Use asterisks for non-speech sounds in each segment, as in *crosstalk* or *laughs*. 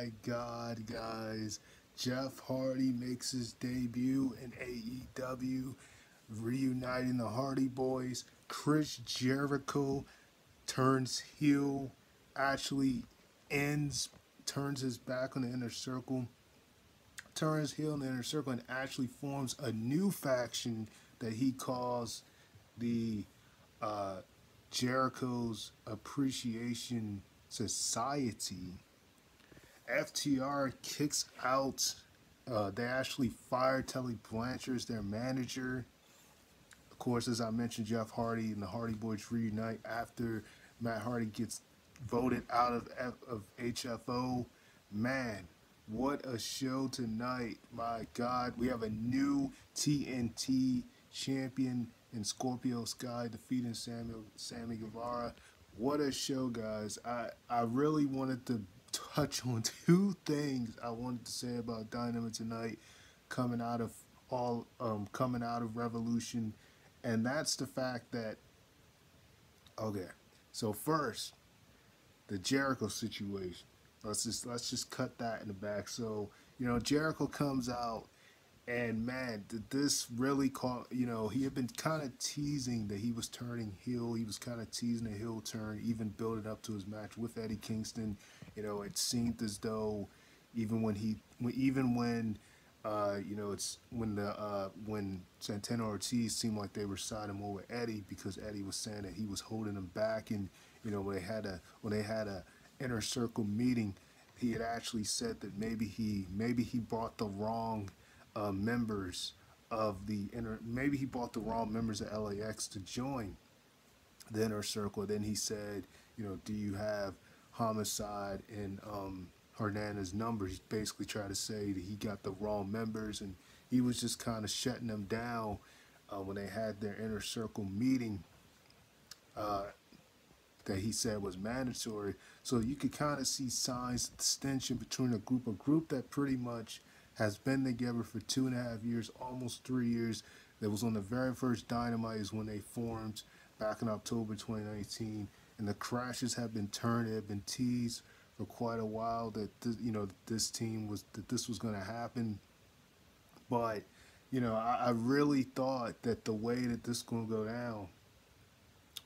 my God, guys. Jeff Hardy makes his debut in AEW, reuniting the Hardy Boys. Chris Jericho turns heel, actually ends, turns his back on the inner circle, turns heel in the inner circle, and actually forms a new faction that he calls the uh, Jericho's Appreciation Society. FTR kicks out. Uh, they actually fired Tully Blanchard as their manager. Of course, as I mentioned, Jeff Hardy and the Hardy Boys reunite after Matt Hardy gets voted out of F- of HFO. Man, what a show tonight! My God, we have a new TNT champion in Scorpio Sky defeating Samuel Sammy Guevara. What a show, guys! I I really wanted to touch *laughs* on two things I wanted to say about Dynamite tonight, coming out of all um coming out of Revolution, and that's the fact that okay. So first, the Jericho situation. Let's just let's just cut that in the back. So you know Jericho comes out and man, did this really caught, you know, he had been kind of teasing that he was turning heel. He was kind of teasing a heel turn, even building up to his match with Eddie Kingston. You know, it seemed as though even when he, even when, uh, you know, it's when the, uh, when Santana Ortiz seemed like they were siding more with Eddie because Eddie was saying that he was holding him back. And, you know, when they had a, when they had a inner circle meeting, he had actually said that maybe he, maybe he brought the wrong, uh, members of the inner. Maybe he bought the wrong members of LAX to join the inner circle. Then he said, you know, do you have homicide and um, Hernandez numbers? Basically tried to say that he got the wrong members, and he was just kind of shutting them down uh, when they had their inner circle meeting. Uh, that he said was mandatory. So you could kind of see signs of distinction between a group, a group that pretty much has been together for two and a half years, almost three years. That was on the very first Dynamite is when they formed back in October 2019, and the crashes have been turned. They have been teased for quite a while that this, you know this team was that this was going to happen, but you know I, I really thought that the way that this was going to go down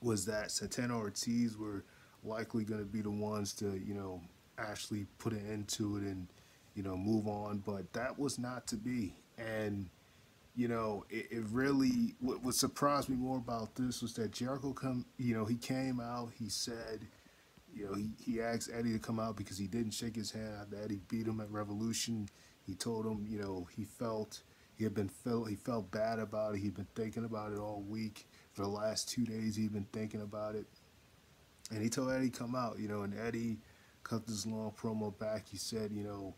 was that Santana Ortiz were likely going to be the ones to you know actually put an end to it and you know, move on. But that was not to be. And, you know, it, it really, what, what surprised me more about this was that Jericho come, you know, he came out, he said, you know, he, he asked Eddie to come out because he didn't shake his hand Eddie beat him at Revolution. He told him, you know, he felt he had been felt he felt bad about it. He'd been thinking about it all week. For the last two days, he'd been thinking about it. And he told Eddie come out, you know, and Eddie cut this long promo back. He said, you know,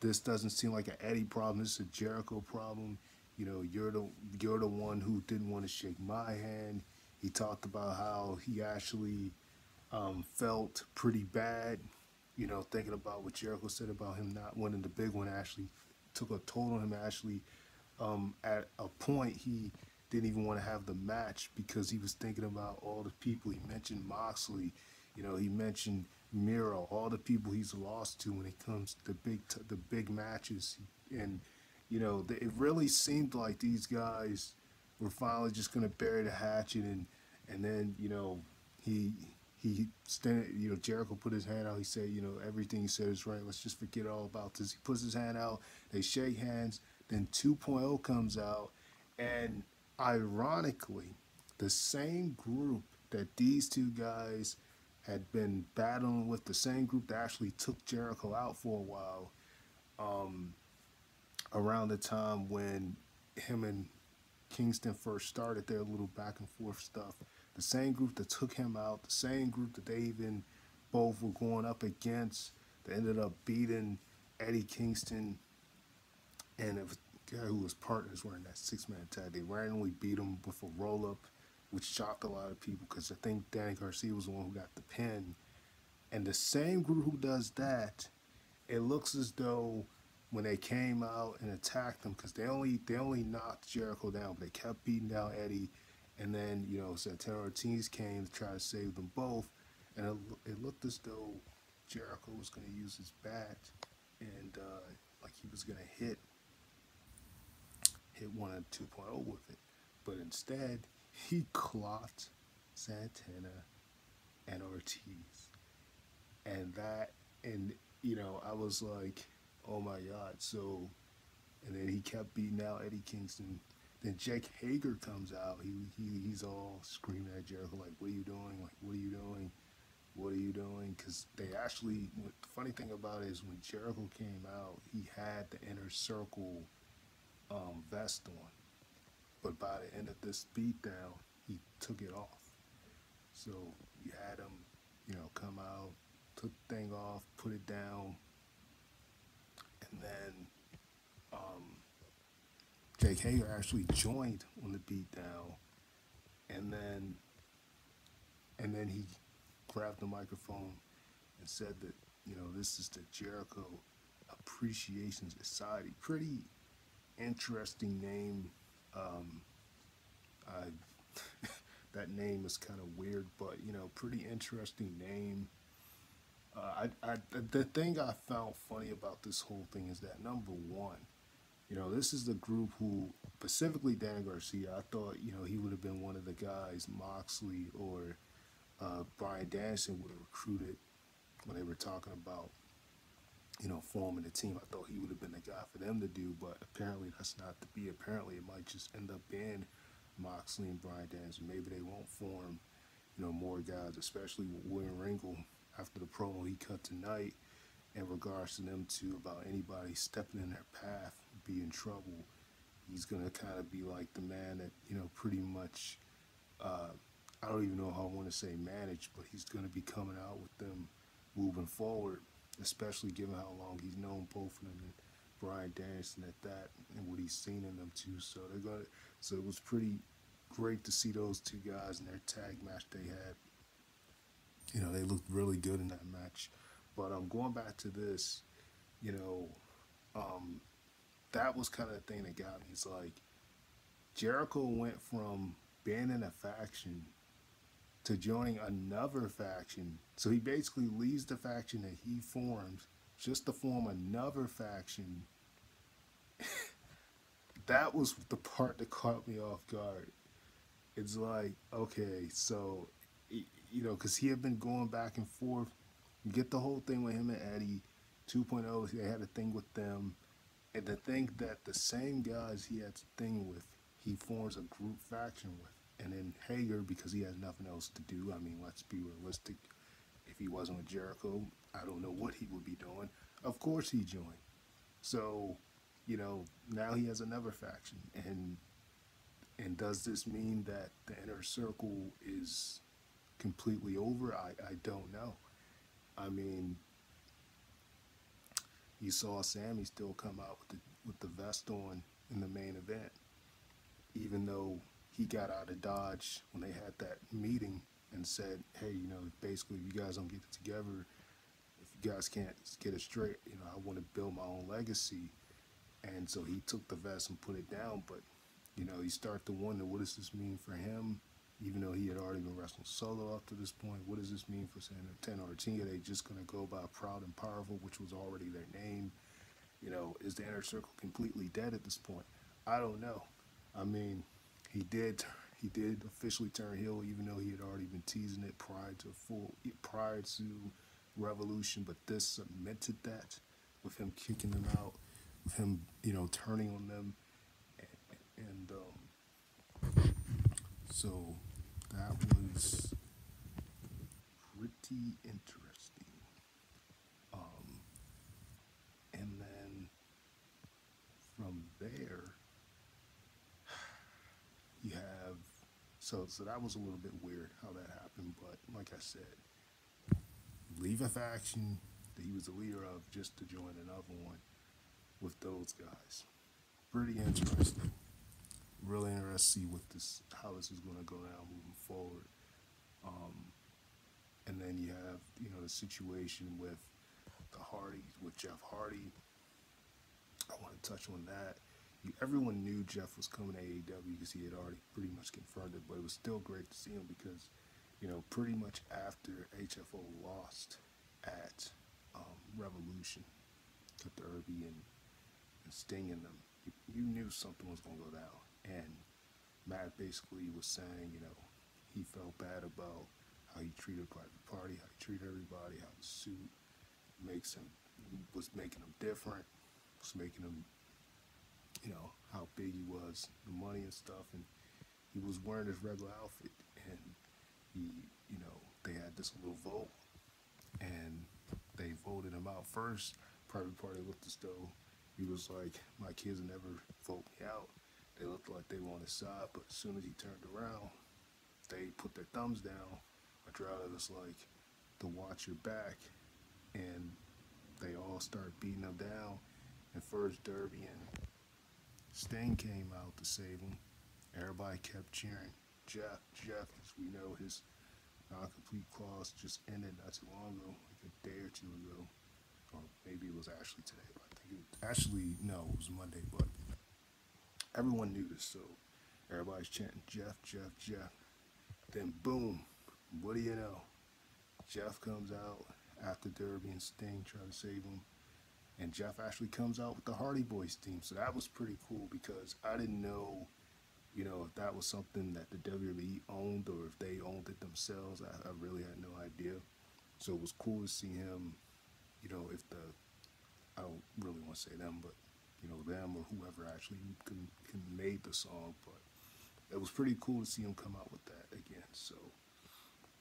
this doesn't seem like an Eddie problem. This is a Jericho problem. You know, you're the you're the one who didn't want to shake my hand. He talked about how he actually um, felt pretty bad. You know, thinking about what Jericho said about him not winning the big one actually took a toll on him. Actually, um, at a point he didn't even want to have the match because he was thinking about all the people. He mentioned Moxley. You know, he mentioned Miro, all the people he's lost to when it comes to the big the big matches, and you know it really seemed like these guys were finally just going to bury the hatchet, and and then you know he he stand you know Jericho put his hand out. He said you know everything he said is right. Let's just forget all about this. He puts his hand out. They shake hands. Then 2.0 comes out, and ironically, the same group that these two guys had been battling with the same group that actually took Jericho out for a while um, around the time when him and Kingston first started their little back and forth stuff. The same group that took him out, the same group that they even both were going up against, they ended up beating Eddie Kingston and a guy who was partners wearing that six man tag. They randomly beat him with a roll up which shocked a lot of people because I think Danny Garcia was the one who got the pin. And the same group who does that, it looks as though when they came out and attacked them, because they only they only knocked Jericho down, but they kept beating down Eddie. And then you know Santana Ortiz came to try to save them both, and it, it looked as though Jericho was going to use his bat and uh, like he was gonna hit hit one of 2.0 with it, but instead he clocked Santana and Ortiz, and that and you know I was like, oh my god, so. And then he kept beating out Eddie Kingston then Jake Hager comes out. He, he he's all screaming at Jericho like, "What are you doing? Like, what are you doing? What are you doing?" Because they actually. The funny thing about it is when Jericho came out, he had the inner circle um, vest on, but by the end of this beatdown, he took it off. So you had him, you know, come out, took the thing off, put it down, then. Um, Jake Hager actually joined on the beatdown, and then and then he grabbed the microphone and said that you know this is the Jericho Appreciation Society. Pretty interesting name. Um, I, *laughs* that name is kind of weird, but you know, pretty interesting name. Uh, I, I, the thing I found funny about this whole thing is that number one, you know, this is the group who, specifically Dan Garcia, I thought, you know, he would have been one of the guys Moxley or uh, Bryan Danielson would have recruited when they were talking about, you know, forming a team. I thought he would have been the guy for them to do, but apparently that's not to be. Apparently it might just end up being Moxley and Bryan Danielson. Maybe they won't form, you know, more guys, especially with William Regal after the promo he cut tonight in regards to them to about anybody stepping in their path be in trouble. He's gonna kind of be like the man that you know pretty much. Uh, I don't even know how I want to say manage, but he's gonna be coming out with them moving forward, especially given how long he's known both of them and Bryan Danielson at that and what he's seen in them too. So they're gonna. So it was pretty great to see those two guys in their tag match they had. You know, they looked really good in that match. But I'm um, going back to this, you know, um, that was kind of the thing that got me. It's like Jericho went from being in a faction to joining another faction. So he basically leaves the faction that he forms just to form another faction. *laughs* that was the part that caught me off guard. It's like, okay, so, you know, because he had been going back and forth. get the whole thing with him and Eddie 2.0, they had a thing with them. And to think that the same guys he had a thing with, he forms a group faction with. And then Hager, because he has nothing else to do, I mean, let's be realistic. If he wasn't with Jericho, I don't know what he would be doing. Of course he joined. So, you know, now he has another faction. And and does this mean that the inner circle is completely over? I, I don't know. I mean, you saw Sammy still come out with the with the vest on in the main event, even though he got out of Dodge when they had that meeting and said, "Hey, you know, basically, if you guys don't get it together, if you guys can't get it straight, you know, I want to build my own legacy." And so he took the vest and put it down, but you know, you start to wonder, what does this mean for him? Even though he had already been wrestling solo up to this point. What does this mean for Santana Ortega? Are they just going to go by Proud and Powerful, which was already their name? You know, is the inner circle completely dead at this point? I don't know. I mean, he did he did officially turn heel, even though he had already been teasing it prior to full prior to Revolution. But this cemented that with him kicking them out, with him you know turning on them, and, and um, so that was pretty interesting. Um, and then from there, you have so so that was a little bit weird how that happened, but like I said, leave a faction that he was the leader of just to join another one with those guys. Pretty interesting really interested to see what this how this is going to go down moving forward. Um, and then you have you know the situation with the Hardy with Jeff Hardy. I want to touch on that. You, everyone knew Jeff was coming to AEW because he had already pretty much confirmed it, but it was still great to see him because you know pretty much after HFO lost at um, Revolution, to Darby and, and Sting in them, you, you knew something was going to go down. And Matt basically was saying, you know, he felt bad about how he treated Private Party, how he treated everybody, how the suit makes him was making him different, was making him, you know, how big he was, the money and stuff, and he was wearing his regular outfit, and he, you know, they had this little vote, and they voted him out first. Private Party looked as though he was like, my kids never vote me out. They looked like they were on his side, but as soon as he turned around, they put their thumbs down. Andrade was like, to watch your back, and they all start beating him down. And first Darby and Sting came out to save him. Everybody kept cheering. Jeff, Jeff, as we know, his non-complete clause just ended not too long ago, like a day or two ago, or maybe it was actually today. But I think it was, actually no, it was Monday. But everyone knew this, so everybody's chanting Jeff, Jeff, Jeff. Then boom, what do you know? Jeff comes out after Darby and Sting try to save him. And Jeff actually comes out with the Hardy Boys team. So that was pretty cool because I didn't know, you know, if that was something that the WWE owned or if they owned it themselves. I, I really had no idea. So it was cool to see him, you know, if the, I don't really want to say them, but, you know, them or whoever actually can, can made the song. But it was pretty cool to see them come out with that again. So,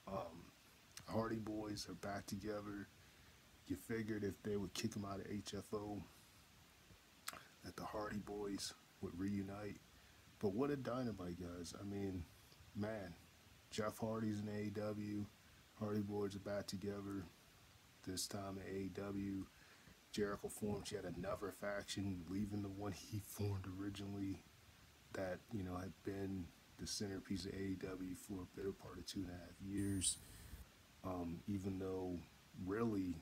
um, Hardy Boys are back together. You figured if they would kick them out of HFO, that the Hardy Boys would reunite. But what a dynamite, guys. I mean, man, Jeff Hardy's in AEW. Hardy Boys are back together. This time in AEW. Jericho formed yet another faction, leaving the one he formed originally that, you know, had been the centerpiece of AEW for a better part of two and a half years. Um, even though, really,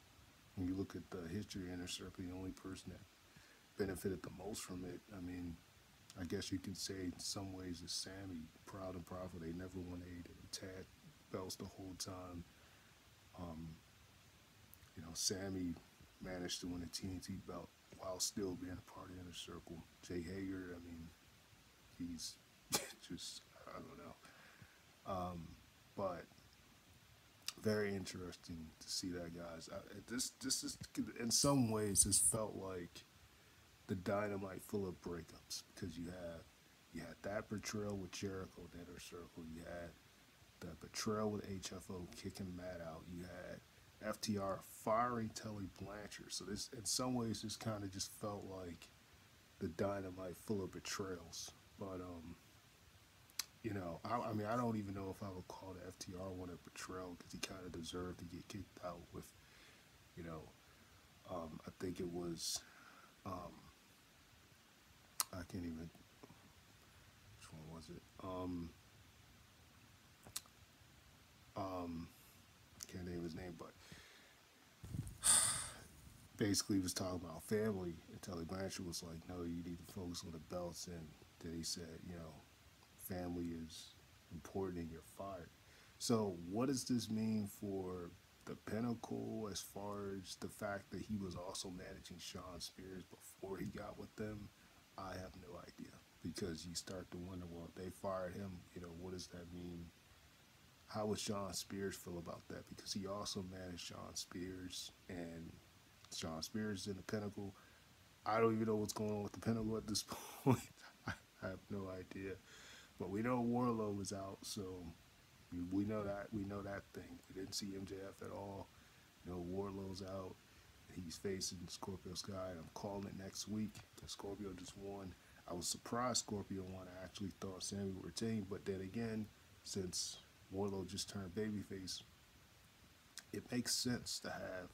when you look at the history of Inner Circle, the only person that benefited the most from it, I mean, I guess you can say in some ways is Sammy, proud and proud. They never won a tag belts the whole time. Um, you know, Sammy managed to win a TNT belt while still being a part of Inner Circle. Jay Hager, I mean, he's *laughs* just, I don't know. Um, but very interesting to see that, guys. I, this this is in some ways this felt like the dynamite full of breakups because you have you had that betrayal with Jericho, the inner circle. You had the betrayal with HFO kicking Matt out. You had FTR firing Tully Blanchard. So this, in some ways, this kind of just felt like the dynamite full of betrayals. But um, you know, I, I, mean, I don't even know if I would call the FTR one a betrayal because he kind of deserved to get kicked out with, you know, um, I think it was, um, I can't even, which one was it? Um, um, can't name his name, but *sighs* basically was talking about family, and Tully Blanchard was like, no, you need to focus on the belts, and then he said, you know, family is important and you're fired. So, what does this mean for the pinnacle as far as the fact that he was also managing Shawn Spears before he got with them? I have no idea because you start to wonder well, if they fired him, you know, what does that mean? How would Shawn Spears feel about that? Because he also managed Shawn Spears and Shawn Spears is in the pinnacle. I don't even know what's going on with the pinnacle at this *laughs* point. I have no idea. But we know Wardlow was out, so we know that we know that thing. We didn't see MJF at all. You know, Wardlow's out. He's facing Scorpio Sky. I'm calling it next week Scorpio just won. I was surprised Scorpio won. I actually thought Sammy would retain, but then again, since Wardlow just turned babyface, it makes sense to have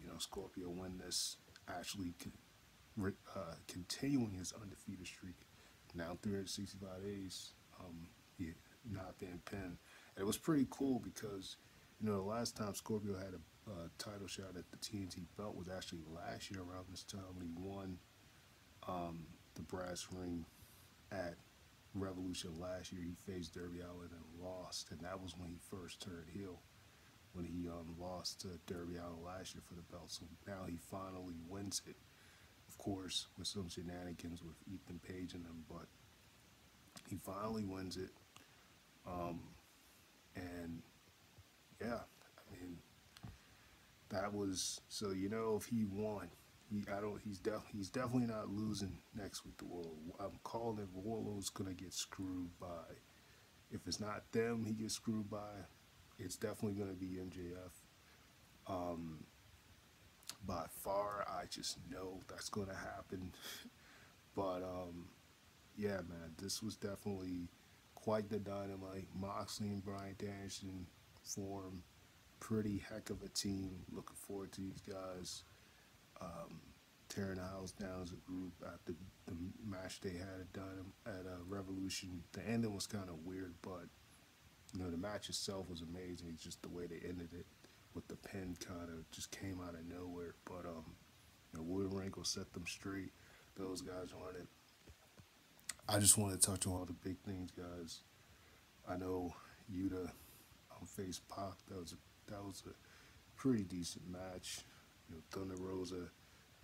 you know Scorpio win this. Actually, uh, continuing his undefeated streak now 365 days, um, he not being pinned. And it was pretty cool because, you know, the last time Scorpio had a uh, title shot at the TNT belt was actually last year around this time when he won um, the brass ring at Revolution last year. He faced Darby Allin and lost, and that was when he first turned heel. when he um, lost to Darby Allin last year for the belt. So now he finally wins it. Of course, with some shenanigans with Ethan Page and them, but he finally wins it. Um, and yeah, I mean, that was so you know if he won, he I don't he's def he's definitely not losing next week to Wardlow. I'm calling it Wardlow's gonna get screwed by. If it's not them, he gets screwed by. It's definitely gonna be MJF. Um, by far, I just know that's gonna happen. *laughs* but um, yeah, man, this was definitely quite the dynamite. Moxley and Bryan Danielson form pretty heck of a team. Looking forward to these guys um, tearing the house down as a group after the match they had done at uh, Revolution. The ending was kind of weird, but you know the match itself was amazing. It's just the way they ended it with the pin kind of just came out of nowhere. But um, you know, William Regal set them straight. Those guys on it. I just want to touch on all the big things, guys. I know Yuta um, face Pac. That was a, that was a pretty decent match. You know, Thunder Rosa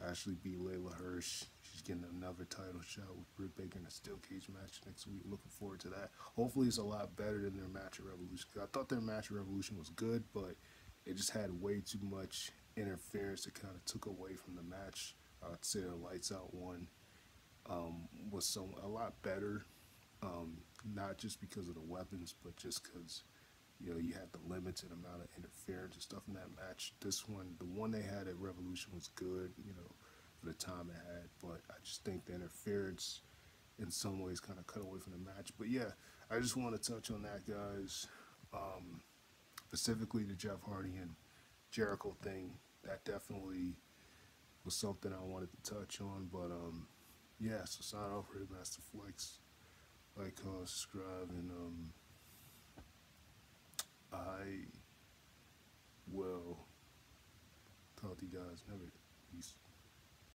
Ashley B. Leyla Hirsch. She's getting another title shot with Britt Baker in a steel cage match next week. Looking forward to that. Hopefully, it's a lot better than their match at Revolution. I thought their match at Revolution was good, but it just had way too much interference that kind of took away from the match. I'd say the lights out one um, was some a lot better, um, not just because of the weapons, but just because you know you had the limited amount of interference and stuff in that match. This one, the one they had at Revolution, was good, you know, for the time it had. But I just think the interference, in some ways, kind of cut away from the match. But yeah, I just want to touch on that, guys. Um, specifically the Jeff Hardy and Jericho thing. That definitely was something I wanted to touch on, but um, yeah, so sign off for Master Flex. Like, comment, subscribe, and um, I will talk to you guys never. Peace.